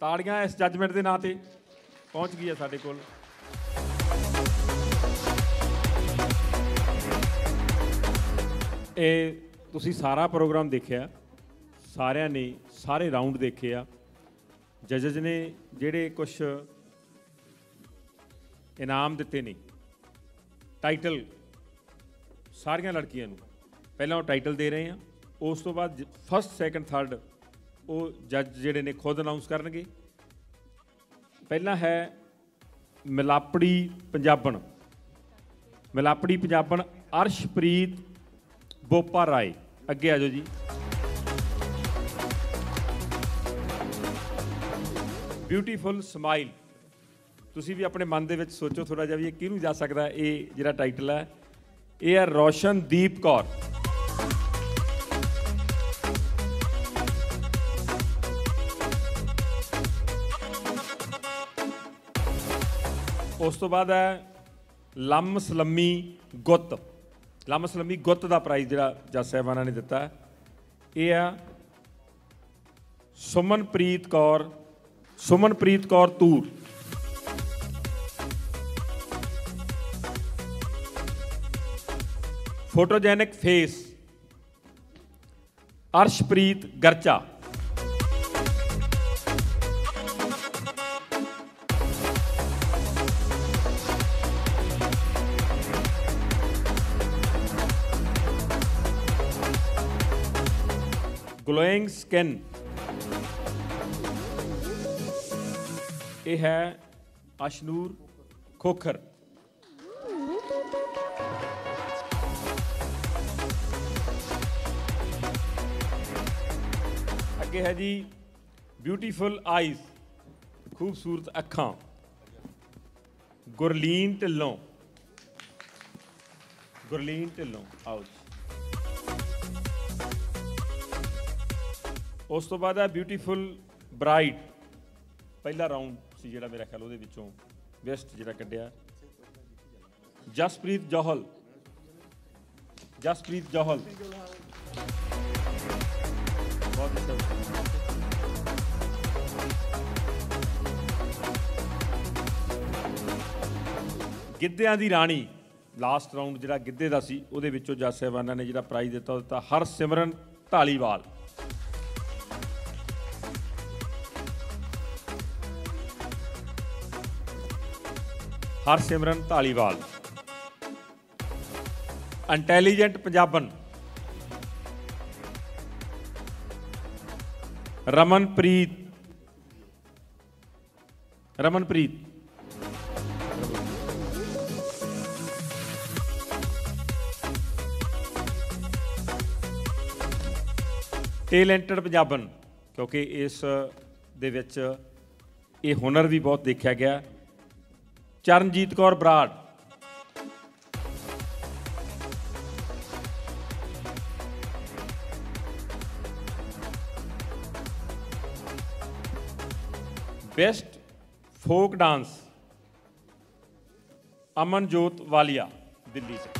ਤਾੜੀਆਂ ਇਸ ਜੱਜਮੈਂਟ ਦੇ ਨਾਂ ਤੇ ਪਹੁੰਚ ਗਈ ਹੈ ਸਾਡੇ ਕੋਲ। ਇਹ ਤੁਸੀਂ ਸਾਰਾ ਪ੍ਰੋਗਰਾਮ ਦੇਖਿਆ, ਸਾਰਿਆਂ ਨੇ ਸਾਰੇ ਰਾਉਂਡ ਦੇਖੇ ਆ। ਜੱਜਸ ਨੇ ਜਿਹੜੇ ਕੁਝ ਇਨਾਮ ਦਿੱਤੇ ਨੇ ਟਾਈਟਲ ਸਾਰੀਆਂ ਲੜਕੀਆਂ ਨੂੰ। ਪਹਿਲਾਂ ਉਹ ਟਾਈਟਲ ਦੇ ਰਹੇ ਆ। ਉਸ ਤੋਂ ਬਾਅਦ ਫਸਟ ਸੈਕੰਡ ਥਰਡ ਉਹ ਜੱਜ ਜਿਹੜੇ ਨੇ ਖੁਦ ਅਨਾਉਂਸ ਕਰਨਗੇ। ਪਹਿਲਾ ਹੈ ਮਿਲਾਪੜੀ ਪੰਜਾਬਣ। ਮਿਲਾਪੜੀ ਪੰਜਾਬਣ ਅਰਸ਼ਪ੍ਰੀਤ ਬੋਪਾ ਰਾਏ। ਅੱਗੇ ਆ ਜਾਓ ਜੀ। ਬਿਊਟੀਫੁਲ ਸਮਾਈਲ ਤੁਸੀਂ ਵੀ ਆਪਣੇ ਮਨ ਦੇ ਵਿੱਚ ਸੋਚੋ ਥੋੜਾ ਜਿਹਾ ਵੀ ਇਹ ਕਿਹਨੂੰ ਜਾ ਸਕਦਾ ਇਹ ਜਿਹੜਾ ਟਾਈਟਲ ਹੈ, ਇਹ ਹੈ ਰੋਸ਼ਨਦੀਪ ਕੌਰ। ਉਸ ਤੋਂ ਬਾਅਦ ਹੈ ਲੰਮ ਸਲੰਮੀ ਗੁੱਤ। ਲੰਮ ਸਲੰਮੀ ਗੁੱਤ ਦਾ ਪ੍ਰਾਈਜ਼ ਜਿਹੜਾ ਜੱਜ ਸਾਹਿਬਾਨਾਂ ਨੇ ਦਿੱਤਾ ਇਹ ਆ Sumanpreet Kaur Sumanpreet Kaur Toor. Photogenic face Arshpreet Garcha glowing skin ਇਹ ਹੈ ਅਸ਼ਨੂਰ ਖੋਖਰ। ਅੱਗੇ ਹੈ ਜੀ ਬਿਊਟੀਫੁਲ ਆਈਜ਼ ਖੂਬਸੂਰਤ ਅੱਖਾਂ, ਗੁਰਲੀਨ ਢਿੱਲੋਂ ਗੁਰਲੀਨ ਢਿੱਲੋਂ, ਆਓ ਉਸ ਤੋਂ ਬਾਅਦ ਹੈ ਬਿਊਟੀਫੁਲ ਬ੍ਰਾਈਡ ਪਹਿਲਾ ਰਾਉਂਡ ਸੀ ਜਿਹੜਾ ਮੇਰਾ ਖਿਆਲ ਉਹਦੇ ਵਿੱਚੋਂ ਬੈਸਟ ਜਿਹੜਾ ਕੱਢਿਆ। ਜਸਪ੍ਰੀਤ ਜੋਹਲ ਜਸਪ੍ਰੀਤ ਜੋਹਲ। ਬਹੁਤ ਅੱਛਾ ਗਿੱਧਿਆਂ ਦੀ ਰਾਣੀ ਲਾਸਟ ਰਾਉਂਡ ਜਿਹੜਾ ਗਿੱਧੇ ਦਾ ਸੀ, ਉਹਦੇ ਵਿੱਚੋਂ ਜੱਜ ਸਾਹਿਬਾਨਾਂ ਨੇ ਜਿਹੜਾ ਪ੍ਰਾਈਜ਼ ਦਿੱਤਾ ਉਹ ਦਿੱਤਾ ਹਰਸਿਮਰਨ ਢਾਲੀਵਾਲ ਹਰਸਿਮਰਨ ਢਾਲੀਵਾਲ ਇੰਟੈਲੀਜੈਂਟ ਪੰਜਾਬਨ ਰਮਨਪ੍ਰੀਤ ਰਮਨਪ੍ਰੀਤ ਟੈਲੈਂਟਡ ਪੰਜਾਬਨ ਕਿਉਂਕਿ ਇਸ ਦੇ ਵਿੱਚ ਇਹ ਹੁਨਰ ਵੀ ਬਹੁਤ ਦੇਖਿਆ ਗਿਆ Charanjit Kaur Brar best folk dance Amanjot Walia Delhi ਸੇ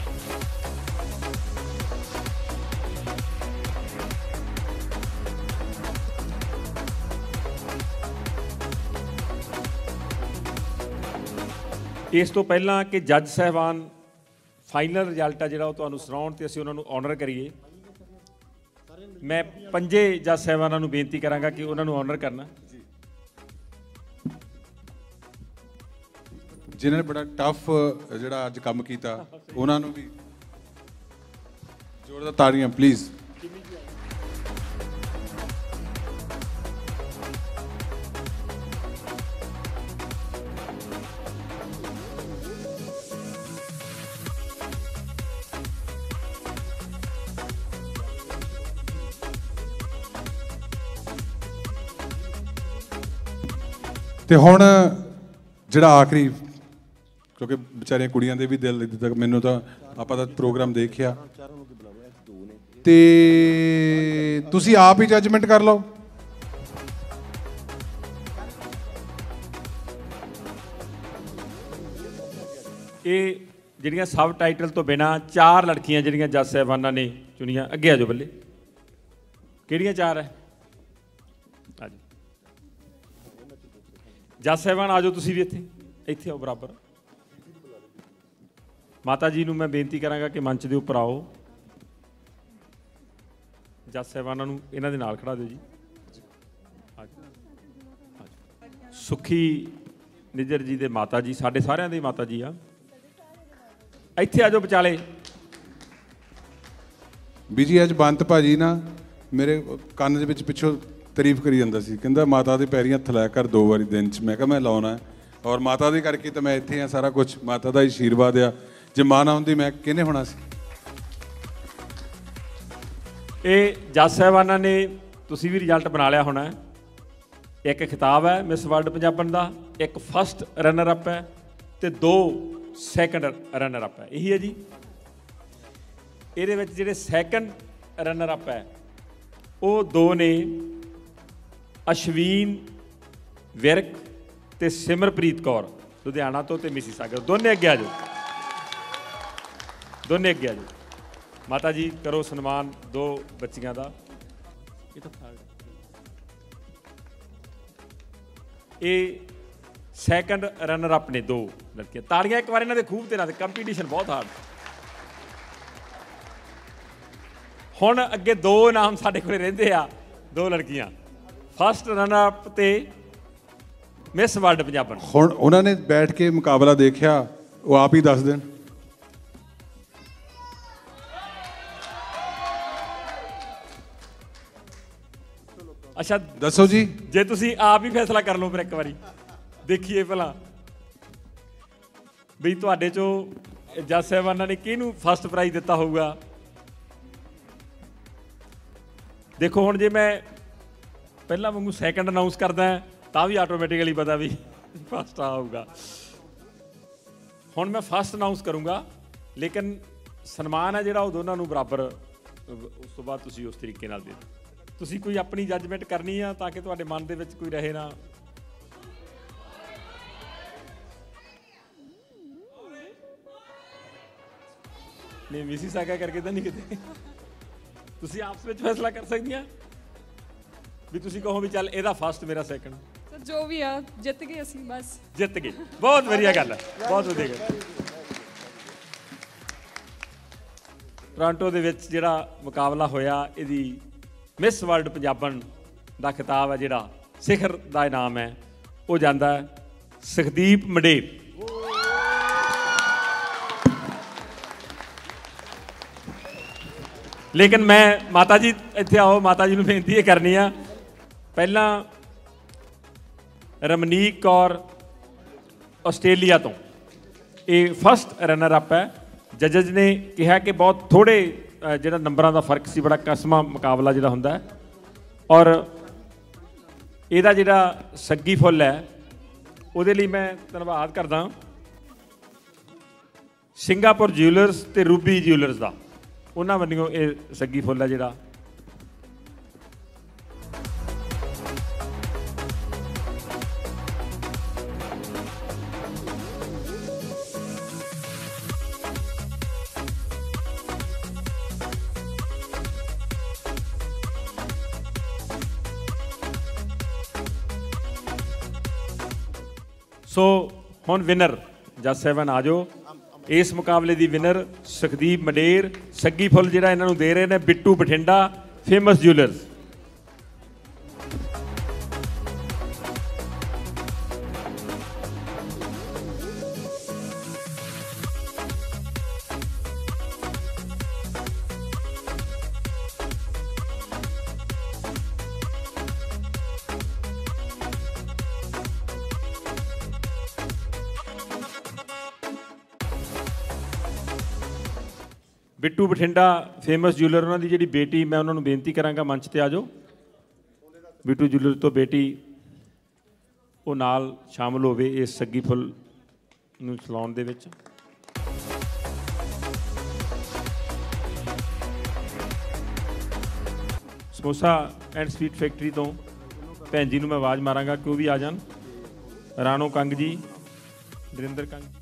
ਇਸ ਤੋਂ ਪਹਿਲਾਂ ਕਿ ਜੱਜ ਸਾਹਿਬਾਨ ਫਾਈਨਲ ਰਿਜ਼ਲਟ ਆ ਜਿਹੜਾ ਉਹ ਤੁਹਾਨੂੰ ਸੁਣਾਉਣ ਤੇ ਅਸੀਂ ਉਹਨਾਂ ਨੂੰ ਆਨਰ ਕਰੀਏ। ਮੈਂ ਪੰਜੇ ਜੱਜ ਸਾਹਿਬਾਨਾਂ ਨੂੰ ਬੇਨਤੀ ਕਰਾਂਗਾ ਕਿ ਉਹਨਾਂ ਨੂੰ ਆਨਰ ਕਰਨਾ। ਜਿਨ੍ਹਾਂ ਨੇ ਬੜਾ ਟਫ ਜਿਹੜਾ ਅੱਜ ਕੰਮ ਕੀਤਾ, ਉਹਨਾਂ ਨੂੰ ਵੀ ਜ਼ੋਰਦਾਰ ਤਾੜੀਆਂ ਪਲੀਜ਼ ਤੇ ਹੁਣ, ਜਿਹੜਾ ਆਖਰੀ ਕਿਉਂਕਿ ਵਿਚਾਰੀਆਂ ਕੁੜੀਆਂ ਦੇ ਵੀ ਦਿਲ ਇੱਥੇ ਤੱਕ ਮੈਨੂੰ ਤਾਂ ਆਪਾਂ ਦਾ ਪ੍ਰੋਗਰਾਮ ਦੇਖਿਆ। ਤੇ ਤੁਸੀਂ ਆਪ ਹੀ ਜੱਜਮੈਂਟ ਕਰ ਲਓ। ਇਹ ਜਿਹੜੀਆਂ ਸਬ ਟਾਈਟਲ ਤੋਂ ਬਿਨਾ ਚਾਰ ਲੜਕੀਆਂ ਜਿਹੜੀਆਂ ਜੱਜ ਸਾਹਿਬਾਨਾਂ ਨੇ ਚੁਣੀਆਂ, ਅੱਗੇ ਆ ਜਾਓ ਬੱਲੇ। ਕਿਹੜੀਆਂ ਚਾਰ ਹੈ? ਆ ਜੱਜ ਸਾਹਿਬਾਨ ਆ ਜਾਓ ਤੁਸੀਂ ਵੀ ਇੱਥੇ। ਇੱਥੇ ਆਓ ਬਰਾਬਰ। ਮਾਤਾ ਜੀ ਨੂੰ ਮੈਂ ਬੇਨਤੀ ਕਰਾਂਗਾ ਕਿ ਮੰਚ ਦੇ ਉੱਪਰ ਆਓ। ਜੱਜ ਸਾਹਿਬਾਨਾਂ ਨੂੰ ਇਹਨਾਂ ਦੇ ਨਾਲ ਖੜਾ ਦਿਓ ਜੀ। ਆ ਜਾਓ। ਸੁਖੀ ਨਿਜਰ ਜੀ ਦੇ ਮਾਤਾ ਜੀ, ਸਾਡੇ ਸਾਰਿਆਂ ਦੇ ਮਾਤਾ ਜੀ ਆ। ਇੱਥੇ ਆ ਜਾਓ ਵਿਚਾਲੇ। ਬੀਜੀ, ਅੱਜ ਬੰਤ ਭਾਜੀ ਨਾ ਮੇਰੇ ਕੰਨ ਦੇ ਵਿੱਚ ਪਿੱਛੋਂ ਤਾਰੀਫ ਕਰੀ ਜਾਂਦਾ ਸੀ। ਕਹਿੰਦਾ, ਮਾਤਾ ਦੇ ਪੈਰੀਂ ਹੱਥ ਲਾਇਆ ਕਰ ਦੋ ਵਾਰੀ ਦਿਨ 'ਚ। ਮੈਂ ਕਿਹਾ, ਮੈਂ ਲਾਉਣਾ ਔਰ ਮਾਤਾ ਦੇ ਕਰਕੇ ਤਾਂ ਮੈਂ ਇੱਥੇ ਆ ਸਾਰਾ ਕੁਝ ਮਾਤਾ ਦਾ ਹੀ ਆਸ਼ੀਰਵਾਦ ਆ। ਜੇ ਮਾਂ ਨਾ ਹੁੰਦੀ, ਮੈਂ ਕਿਹਨੇ ਹੋਣਾ ਸੀ? ਇਹ ਜੱਜ ਸਾਹਿਬਾਨਾਂ ਨੇ ਤੁਸੀਂ ਵੀ ਰਿਜ਼ਲਟ ਬਣਾ ਲਿਆ ਹੋਣਾ ਇੱਕ ਖਿਤਾਬ ਹੈ ਮਿਸ ਵਰਲਡ ਪੰਜਾਬਣ ਦਾ, ਇੱਕ ਫਸਟ ਰਨਰ ਅਪ ਹੈ ਤੇ ਦੋ ਸੈਕੰਡ ਰਨਰ ਅਪ ਹੈ। ਇਹੀ ਹੈ ਜੀ। ਇਹਦੇ ਵਿੱਚ ਜਿਹੜੇ ਸੈਕੰਡ ਰਨਰ ਅਪ ਹੈ, ਉਹ ਦੋ ਨੇ ਅਸ਼ਵੀਨ ਵਿਰਕ ਤੇ ਸਿਮਰਪ੍ਰੀਤ ਕੌਰ, ਲੁਧਿਆਣਾ ਤੋਂ ਤੇ ਮਿਸੀ ਸਾਗਰ। ਦੋਨੇ ਅੱਗੇ ਆ ਜਾਓ। ਦੋਨੇ ਅੱਗੇ ਆ ਜਾਓ। ਮਾਤਾ ਜੀ, ਕਰੋ ਸਨਮਾਨ ਦੋ ਬੱਚੀਆਂ ਦਾ। ਇਹ ਤਾਂ third ਇਹ ਸੈਕੰਡ ਰਨਰ ਅਪ ਨੇ ਦੋ ਲੜਕੀਆਂ। ਤਾੜੀਆਂ ਇੱਕ ਵਾਰ ਇਹਨਾਂ ਦੇ ਖੂਬ ਤੇ ਨਾਲ ਕੰਪੀਟੀਸ਼ਨ ਬਹੁਤ ਹਾਰਡ ਹੁਣ ਅੱਗੇ ਦੋ ਨਾਮ ਸਾਡੇ ਕੋਲੇ ਰਹਿੰਦੇ ਆ, ਦੋ ਲੜਕੀਆਂ। ਫਸਟ ਰਨਰ ਅਪ ਤੇ ਮਿਸ ਵਰਲਡ ਪੰਜਾਬਣ। ਹੁਣ ਉਹਨਾਂ ਨੇ ਬੈਠ ਕੇ ਮੁਕਾਬਲਾ ਦੇਖਿਆ, ਉਹ ਆਪ ਹੀ ਦੱਸ ਦੇਣ। ਅੱਛਾ ਦੱਸੋ ਜੀ। ਜੇ ਤੁਸੀਂ ਆਪ ਹੀ ਫੈਸਲਾ ਕਰ ਲਓ ਫਿਰ ਇੱਕ ਵਾਰੀ। ਦੇਖੀਏ ਭਲਾ। ਵੀ ਤੁਹਾਡੇ ਚੋਂ ਜੱਜ ਸਾਹਿਬਾਨਾਂ ਨੇ ਕਿਹਨੂੰ ਫਸਟ ਪ੍ਰਾਈਜ਼ ਦਿੱਤਾ ਹੋਊਗਾ? ਦੇਖੋ ਹੁਣ ਜੇ ਮੈਂ ਪਹਿਲਾਂ ਵਾਂਗੂ ਸੈਕੰਡ ਅਨਾਉਂਸ ਕਰਦਾ ਤਾਂ ਵੀ ਆਟੋਮੈਟਿਕਲੀ ਪਤਾ ਵੀ ਫਸਟ ਆਊਗਾ ਹੁਣ ਮੈਂ ਫਸਟ ਅਨਾਉਂਸ ਕਰੂੰਗਾ ਲੇਕਿਨ ਸਨਮਾਨ ਹੈ ਜਿਹੜਾ ਉਹ ਦੋਨਾਂ ਨੂੰ ਬਰਾਬਰ ਉਸ ਤੋਂ ਬਾਅਦ ਤੁਸੀਂ ਉਸ ਤਰੀਕੇ ਨਾਲ ਦੇ ਦਿਓ। ਤੁਸੀਂ ਕੋਈ ਆਪਣੀ ਜੱਜਮੈਂਟ ਕਰਨੀ ਆ ਤਾਂ ਕਿ ਤੁਹਾਡੇ ਮਨ ਦੇ ਵਿੱਚ ਕੋਈ ਰਹੇ ਨਾ। ਨਹੀਂ ਮਿਸੀ ਸਾਗਾ ਕਰਕੇ ਤਾਂ ਨਹੀਂ ਕਿਤੇ। ਤੁਸੀਂ ਆਪਸ ਵਿੱਚ ਫੈਸਲਾ ਕਰ ਸਕਦੀਆਂ। ਵੀ ਤੁਸੀਂ ਕਹੋ ਵੀ ਚੱਲ ਇਹਦਾ ਫਸਟ ਮੇਰਾ ਸੈਕੰਡ ਸਰ ਜੋ ਵੀ ਆ ਜਿੱਤ ਗਏ ਅਸੀਂ ਬਸ। ਜਿੱਤ ਗਏ। ਬਹੁਤ ਵਧੀਆ ਗੱਲ ਹੈ ਬਹੁਤ ਵਧੀਆ ਗੱਲ ਟੋਰਾਂਟੋ ਦੇ ਵਿੱਚ ਜਿਹੜਾ ਮੁਕਾਬਲਾ ਹੋਇਆ ਇਹਦੀ ਮਿਸ ਵਰਲਡ ਪੰਜਾਬਣ ਦਾ ਖਿਤਾਬ ਹੈ ਜਿਹੜਾ ਸਿਖਰ ਦਾ ਇਨਾਮ ਹੈ। ਉਹ ਜਾਂਦਾ ਹੈ ਸੁਖਦੀਪ ਮੰਡੇਰ ਲੇਕਿਨ ਮੈਂ ਮਾਤਾ ਜੀ, ਇੱਥੇ ਆਓ, ਮਾਤਾ ਜੀ ਨੂੰ ਬੇਨਤੀ ਇਹ ਕਰਨੀ ਆ। ਪਹਿਲਾਂ ਰਮਨੀਕ ਕੌਰ ਆਸਟ੍ਰੇਲੀਆ ਤੋਂ। ਇਹ ਫਸਟ ਰਨਰ ਅਪ ਹੈ। ਜੱਜਸ ਨੇ ਕਿਹਾ ਕਿ ਬਹੁਤ ਥੋੜੇ ਜਿਹੜਾ ਨੰਬਰਾਂ ਦਾ ਫ਼ਰਕ ਸੀ, ਬੜਾ ਕਸਮਾ ਮੁਕਾਬਲਾ ਜਿਹੜਾ ਹੁੰਦਾ ਹੈ। ਔਰ ਇਹਦਾ ਜਿਹੜਾ ਸੱਗੀ ਫੁੱਲ ਹੈ, ਉਹਦੇ ਲਈ ਮੈਂ ਧੰਨਵਾਦ ਕਰਦਾ ਸਿੰਗਾਪੁਰ ਜਿਊਲਰਸ ਤੇ ਰੂਬੀ ਜਿਊਲਰਸ ਦਾ, ਉਹਨਾਂ ਵੱਲੋਂ ਇਹ ਸੱਗੀ ਫੁੱਲ ਹੈ ਜਿਹੜਾ। ਸੋ ਹੁਣ ਵਿਨਰ ਜੱਜ ਸਾਹਿਬਾਨ ਆ ਜਾਓ। ਇਸ ਮੁਕਾਬਲੇ ਦੀ ਵਿਨਰ ਸੁਖਦੀਪ ਮਡੇਰ, ਸੱਗੀ ਫੁੱਲ ਜਿਹੜਾ ਇਹਨਾਂ ਨੂੰ ਦੇ ਰਹੇ ਨੇ, Bittu Bathinda famous jewellers Bittu Bathinda famous jeweller ਉਹਨਾਂ ਦੀ ਜਿਹੜੀ ਬੇਟੀ, ਮੈਂ ਉਹਨਾਂ ਨੂੰ ਬੇਨਤੀ ਕਰਾਂਗਾ, ਮੰਚ ਤੇ ਆ ਜਾਓ। ਬਿੱਟੂ ਜਿਊਲਰ ਤੋਂ ਬੇਟੀ, ਉਹ ਨਾਲ ਸ਼ਾਮਲ ਹੋਵੇ ਇਸ ਸੱਗੀ ਫੁੱਲ ਨੂੰ ਚਲਾਉਣ ਦੇ ਵਿੱਚ। ਸਮੋਸਾ ਐਂਡ ਸਵੀਟ ਫੈਕਟਰੀ ਤੋਂ ਭੈਣ ਜੀ ਨੂੰ ਮੈਂ ਆਵਾਜ਼ ਮਾਰਾਂਗਾ, ਕਿ ਉਹ ਵੀ ਆ ਜਾਣ। ਰਾਣੋ ਕੰਗ ਜੀ, ਦਰਿੰਦਰ ਕੰਗ